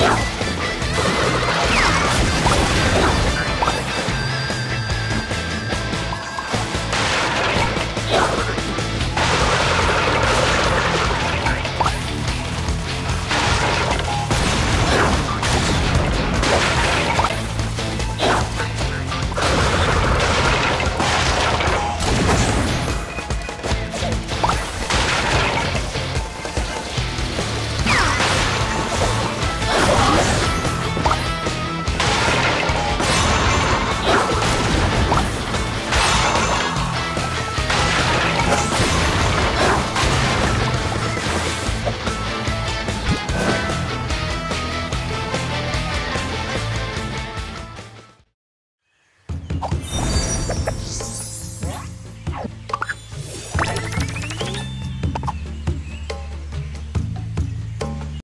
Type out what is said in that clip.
Yeah.